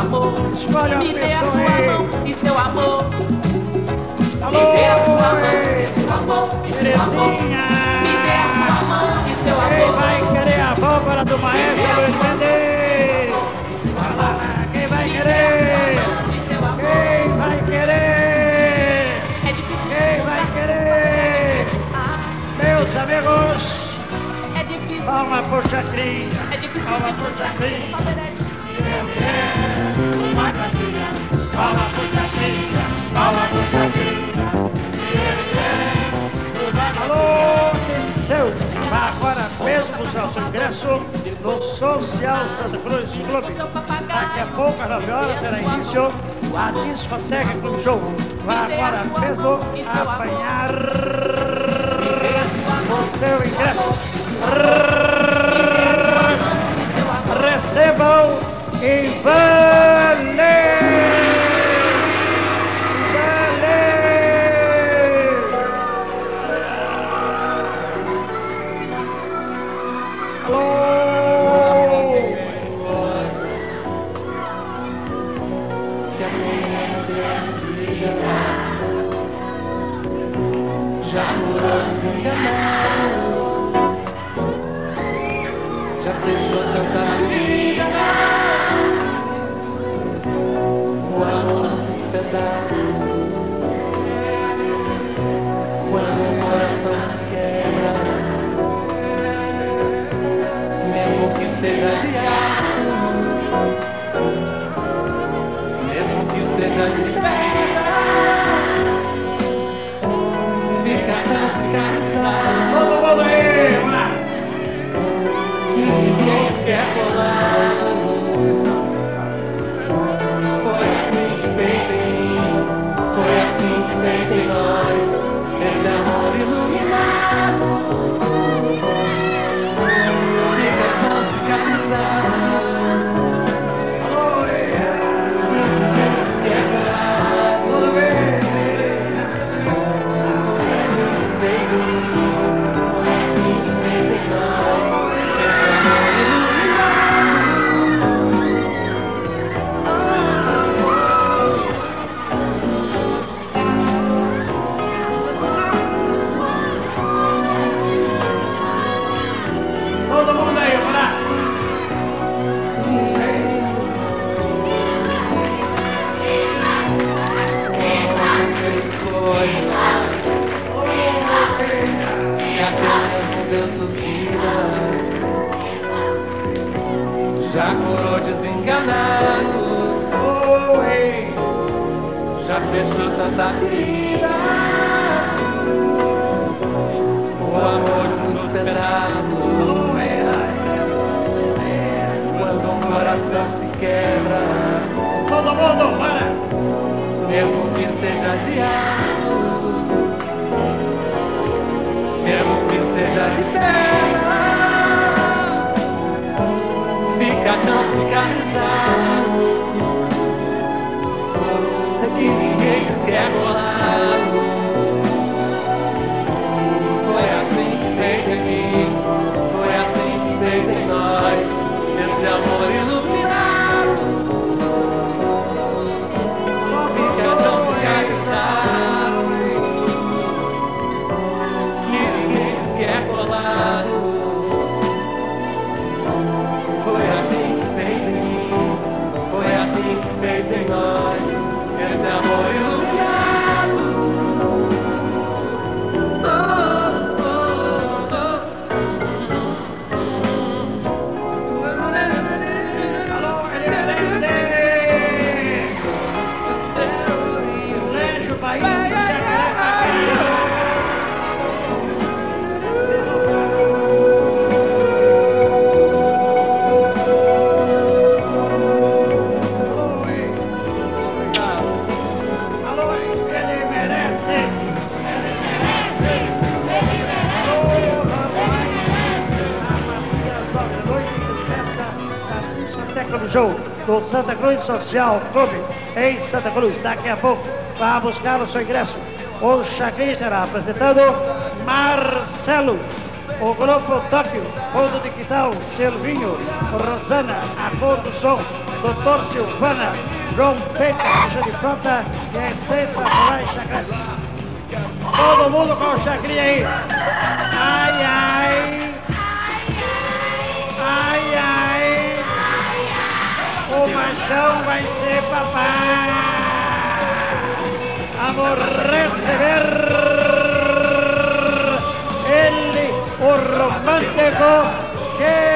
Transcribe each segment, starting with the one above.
amor. Me dê a sua aí. mão e seu amor. Me dê a sua mão e seu amor. E seu amor. Terezinha. Me dê a sua mão e seu Quem amor. vai querer a pólvora do maestro Luiz Mendes? Quem vai querer? Quem vai querer? É difícil Quem vai querer? Ah, Meus amigos, é difícil. palma por Chacrinha. É difícil Palma encontrar. Chacrinha. Palma por Chacrinha. Palma por Chacrinha. Alô, atenção! Vá agora mesmo buscar o seu ingresso no Social Santa Cruz Clube. Daqui a pouco, às 9 horas, terá início a discoteca Clube Show. Vá agora mesmo apanhar o seu ingresso. Recebam e valeu! Já morou desenganado Já prestou tanta vida O amor dos pedaços Quando o coração se quebra Mesmo que seja de aço Mesmo que seja de pedra aí, vamos Fica tão fez em nós noite, festa da discoteca do do Santa Cruz Social Clube em Santa Cruz. Daqui a pouco, vá buscar o seu ingresso. O Chacrinha estará apresentando Marcelo. O grupo Tóquio, fundo digital, Silvinho, Rosana, a cor do som, Doutor Silvana, João Peita, caixa de prata e a essência Moraes Chacrete. Todo mundo com o chacrinha aí. Ai, ai. Ai, ai. O machão vai ser papai. Vamos receber ele, o romântico que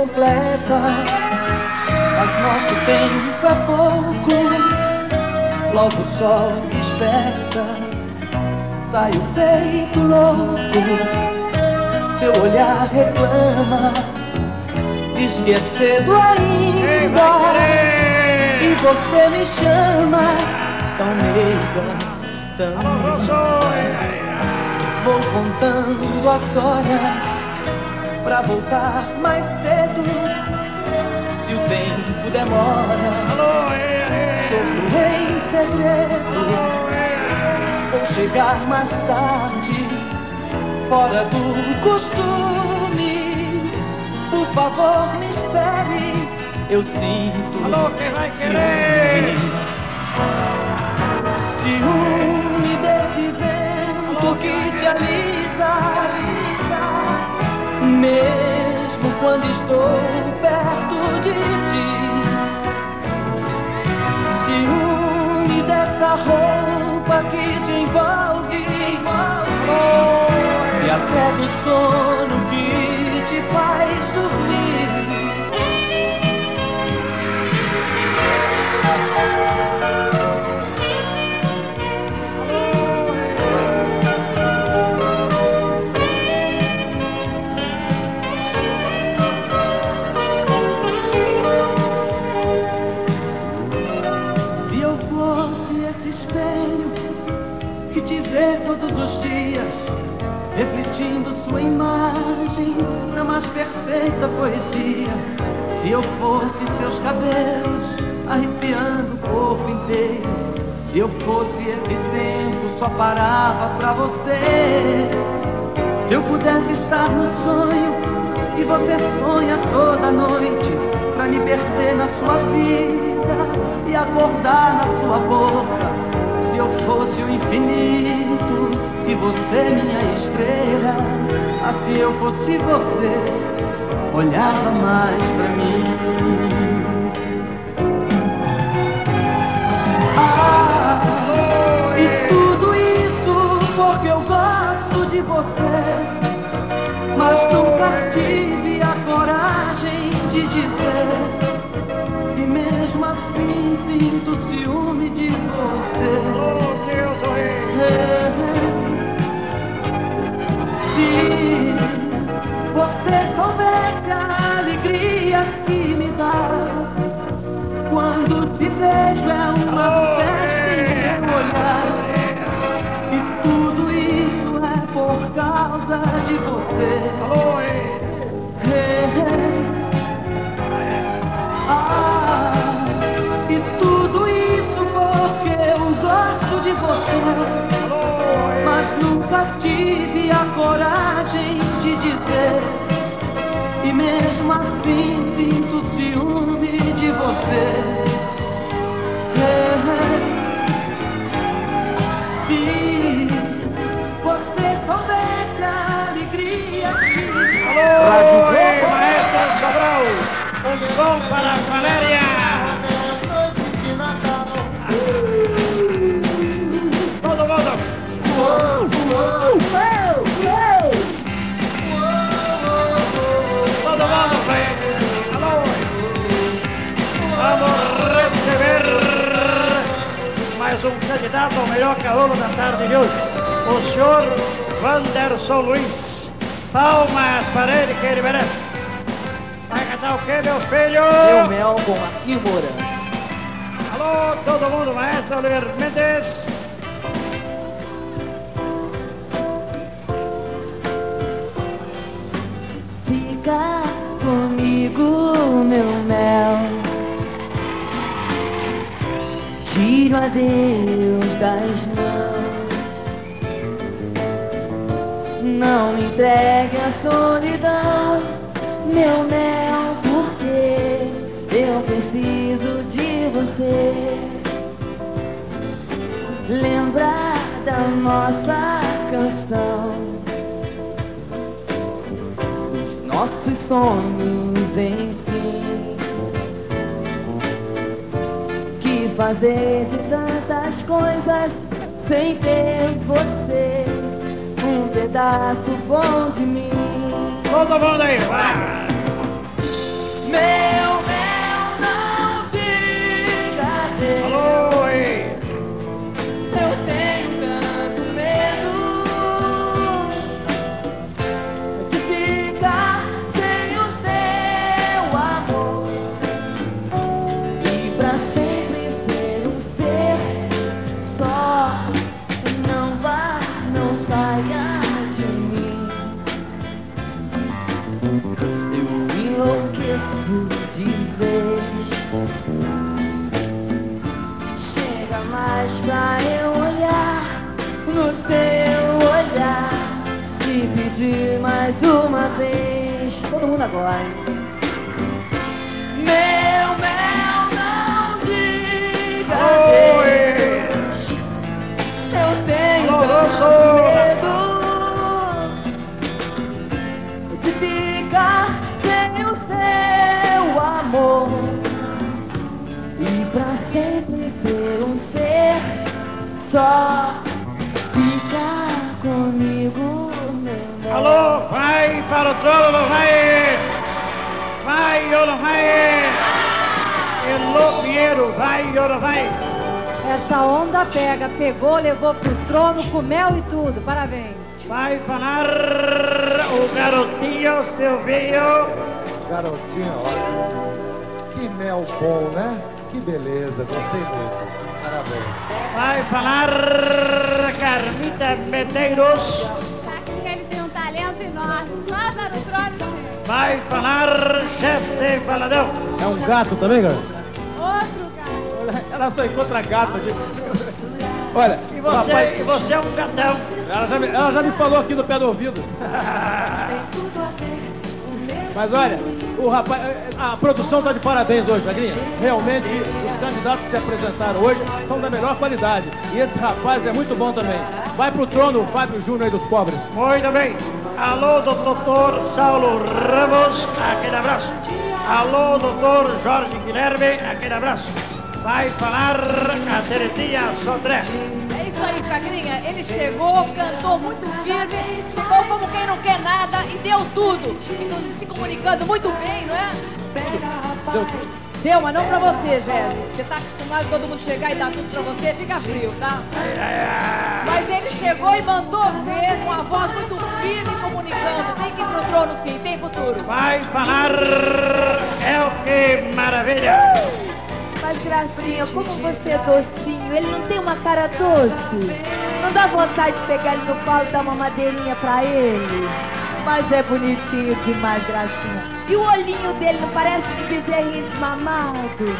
completa, mas nosso tempo é pouco. Logo o sol desperta, saio feito louco. Seu olhar reclama, vai ainda. E você me chama, tão meiga, tão. Vou contando as horas pra voltar mais cedo. Se o tempo demora, é, é. sofro em segredo. Vou chegar mais tarde, fora do costume. Por favor, me espere. Eu sinto Alô, quem vai querer? ciúme desse vento que te alisa. Mesmo quando estou perto de ti. Ciúme dessa roupa que te envolve, envolve E até do sono Se eu fosse seus cabelos arrepiando o corpo inteiro, se eu fosse esse tempo só parava pra você. Se eu pudesse estar no sonho e você sonha toda noite pra me perder na sua vida e acordar na sua boca. Se eu fosse o infinito e você minha estrela, assim eu fosse você, olhava mais pra mim. Ah, e tudo isso porque eu gosto de você. Mas nunca tive a coragem de dizer E mesmo assim sinto ciúme de você que eu tô aí. Se você soubesse a alegria que me dá Quando te vejo é uma festa em meu olhar. E tudo isso é por causa de você. É. Ah, e tudo isso porque eu gosto de você, é. mas nunca tive coragem de dizer. E mesmo assim sinto ciúme de você. Se você soubesse a alegria que Alô, é, maestro Sobral. Um som para a Valéria. Um candidato ao melhor calor da tarde de hoje. O senhor Wanderson Luiz. Palmas para ele que ele merece. Vai cantar o quê, meu filho? Meu mel com aqui Moura. Alô, todo mundo, maestro Oliver Mendes. Fica comigo, Tiro a Deus das mãos. Não me entregue a solidão, meu mel, porque eu preciso de você. Lembrar da nossa canção os nossos sonhos, enfim. Fazer de tantas coisas sem ter você, um pedaço bom de mim. Todo mundo aí, vai. Meu no seu olhar e pedir mais uma vez. Todo mundo agora. Meu mel, não diga adeus. Eu tenho medo de ficar sem o seu amor e pra sempre ser um ser só. Alô, vai para o trono, não vai? Vai ou não vai? Elô Pinheiro, vai ou não vai? Essa onda pega, pegou, levou pro trono com mel e tudo. Parabéns. Vai falar o garotinho Silvinho. Garotinho, olha. Que mel bom, né? Que beleza, gostei muito. Parabéns. Vai falar Carmita Medeiros. Vai falar Jesse Valadão. É um gato também, cara? Outro cara. Ela só encontra gato aqui. Olha, E você, rapaz- e você é um gatão. ela, já me, ela já me falou aqui no pé do ouvido. Mas olha, o rapaz, a produção está de parabéns hoje, Jagrinha. Realmente, os candidatos que se apresentaram hoje são da melhor qualidade. E esse rapaz é muito bom também. Vai pro trono Fábio Júnior aí dos pobres. Muito bem. Alô, do doutor Saulo Ramos, aquele abraço. Alô, doutor Jorge Guilherme, aquele abraço. Vai falar a Terezinha Sodré. Aí, Chacrinha. Ele chegou, cantou muito firme, ficou como quem não quer nada e deu tudo. Inclusive se comunicando muito bem, não é? Deu tudo. Deu, mas não pra você, Jéssica. Você tá acostumado todo mundo chegar e dar tudo pra você, fica frio, tá? Mas ele chegou e mandou ver com a voz muito firme comunicando. Tem que ir pro trono sim, tem futuro. Vai falar é o que maravilha. Mas, Gracinha, como você é docinho, ele não tem uma cara doce? Não dá vontade de pegar ele no colo e dar uma madeirinha pra ele? Mas é bonitinho demais, Gracinha. E o olhinho dele não parece de bezerrinho desmamado?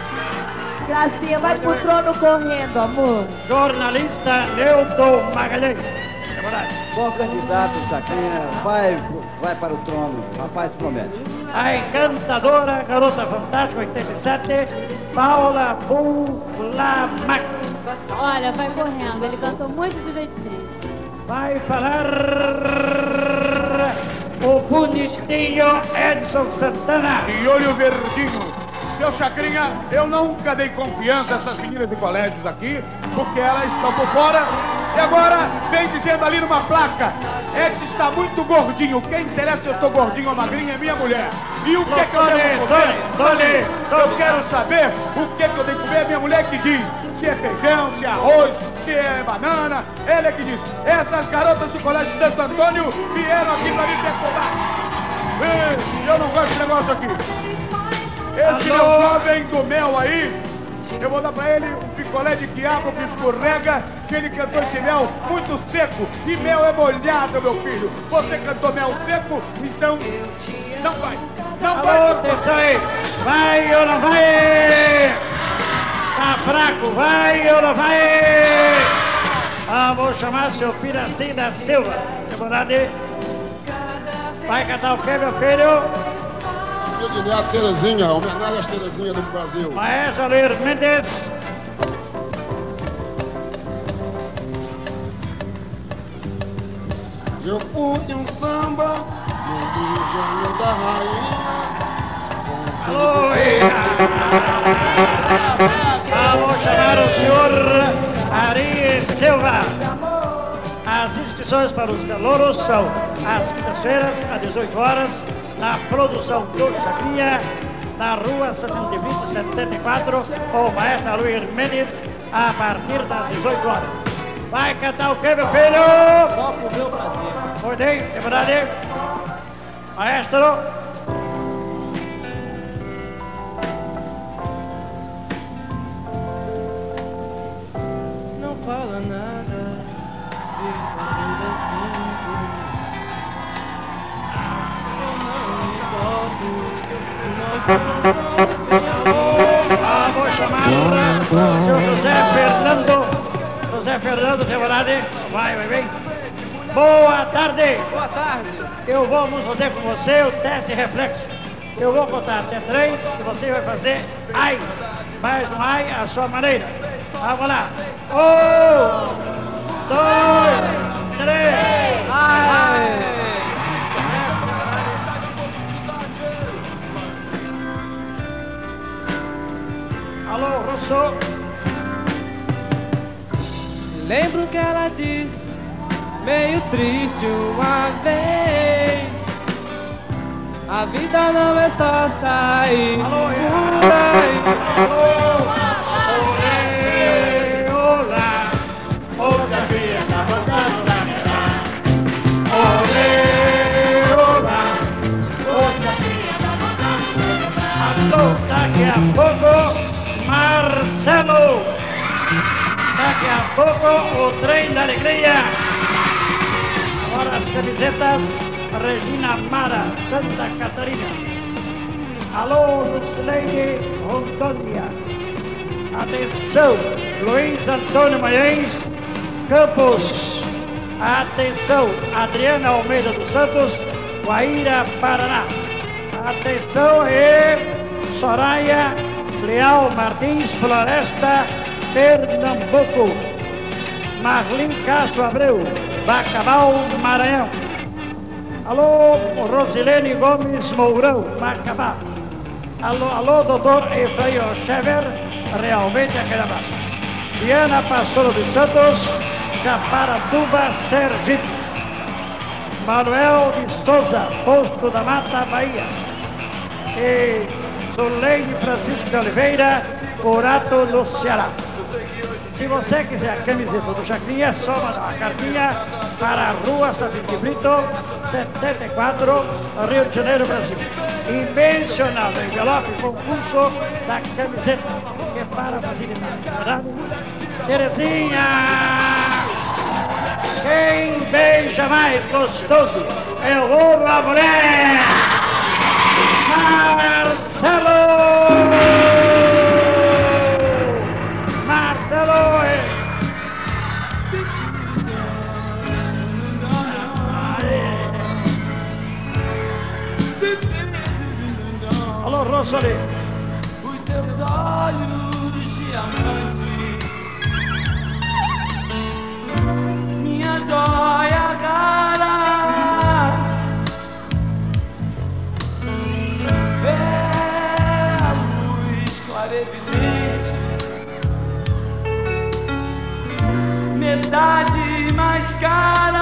Gracinha, vai pro trono correndo, amor. Jornalista Neuton Magalhães. Bom candidato, Chacrinha, vai, vai para o trono. Rapaz, promete. A encantadora garota fantástica 87, Paula Bulamac. Olha, vai correndo. Ele cantou muito direitinho. Vai falar o bonitinho Edson Santana. E olho verdinho. Seu Chacrinha, eu nunca dei confiança a essas meninas de colégios aqui, porque elas estão por fora. E agora vem dizendo ali numa placa, Edson está muito gordinho. Quem interessa se eu estou gordinho ou magrinho é minha mulher. E o que, que eu devo comer? Tony, Eu quero saber o que, que eu devo comer. É minha mulher que diz. Se é feijão, se é arroz, se é banana. Ela é que diz. Essas garotas do colégio de Santo Antônio vieram aqui para me perturbar. Eu não gosto desse negócio aqui. Esse meu jovem do mel aí, eu vou dar pra ele um picolé de quiabo que escorrega, que ele cantou esse mel muito seco. E mel é molhado, meu filho. Você cantou mel seco, então não vai. Não vai. Alô, atenção aí. Vai ou não vai? Tá fraco, vai ou não vai? Ah, vou chamar seu Piraci da Silva. Temporada. Vai cantar o quê, meu filho? A Terezinha, homenagem às Terezinha do Brasil. Maestro Luiz Mendes. Eu punho um samba no engenho da rainha. Alô, vou chamar o senhor Ari Silva. As inscrições para os calouros são às quintas-feiras, às 18 horas, na produção do Chacrinha, na rua 720, 74, com o maestro Luiz Mendes, a partir das 18 horas. Vai cantar o quê, meu filho? Só pro meu prazer. Muito bem, é verdade? Maestro. Não fala nada, isso Ah, vou o senhor José Fernando. José Fernando Tevorade. Vai, vai, vem. Boa tarde. Boa tarde. Eu vou fazer com você o teste reflexo. Eu vou contar até três e você vai fazer ai. Mais um ai à sua maneira. Vamos lá. Um, dois, três. Ai. Lembro que ela disse, meio triste uma vez. A vida não é só sair por aí. Olá, outra via tá voltando na minha Olê, olá, outra via tá voltando na Alô, daqui a pouco, Marcelo. Daqui a pouco, o trem da alegria. Agora as camisetas, Regina Mara, Santa Catarina. Alô, Lucileide Rondônia. Atenção, Luiz Antônio Magalhães Campos. Atenção, Adriana Almeida dos Santos, Guaíra, Paraná. Atenção e Soraya Leal Martins, Floresta, Pernambuco. Marlim Castro Abreu, Bacabal, Maranhão. Alô, Rosilene Gomes Mourão, Macabá. Alô, alô, doutor Efraim Schever, realmente aquele abraço. Diana Pastor dos Santos, Japaratuba, Sergipe. Manuel de Souza, Posto da Mata, Bahia. E Soleide Francisco de Oliveira, Corato, no Ceará. Se você quiser a camiseta do Chacrinha, é só mandar uma cartinha para a Rua Savinte Brito, 74, Rio de Janeiro, Brasil. E mencionar no envelope concurso da camiseta, que é para facilitar. Verdade? Terezinha! Quem beija mais gostoso é o ouro mulher! Marcelo! Marcelo! Eh. Alô, Rosali! Os teus olhos de diamante God.